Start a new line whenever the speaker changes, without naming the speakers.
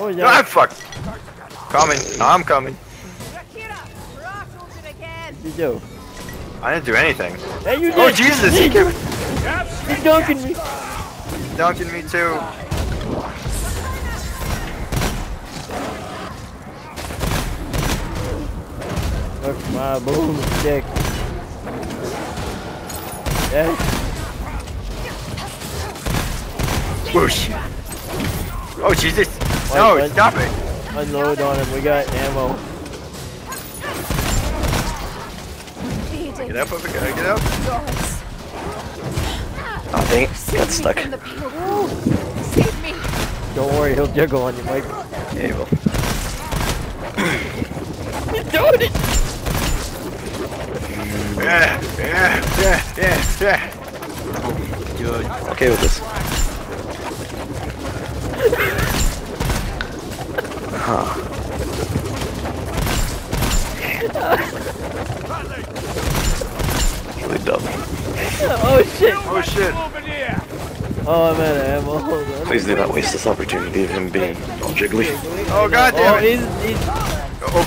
Oh
yeah. I'm fuck. Coming. I'm coming.
You do.
I didn't do anything.
Hey, you oh, did.
Oh Jesus! He kept
He's dunking me.
He's dunking me too.
Look my boomstick. Yeah.
Whoosh. Oh Jesus!
Wait,
No,
what?
stop it!
Unload on him. We got ammo.
Get up, up, get get up.
Oh dang it, got stuck.
Save me!
Don't worry, he'll jiggle on you, Mike.
Yeah, you will.
He's doing it.
Yeah, yeah, yeah, yeah, yeah.
Good. Okay with this. Huh. Really dumb.
Oh shit.
Oh shit!
Oh, I'm out of ammo. Hold on.
Please do not waste this opportunity of him being all jiggly.
Oh god
Oh,
damn it!
he's, he's oh.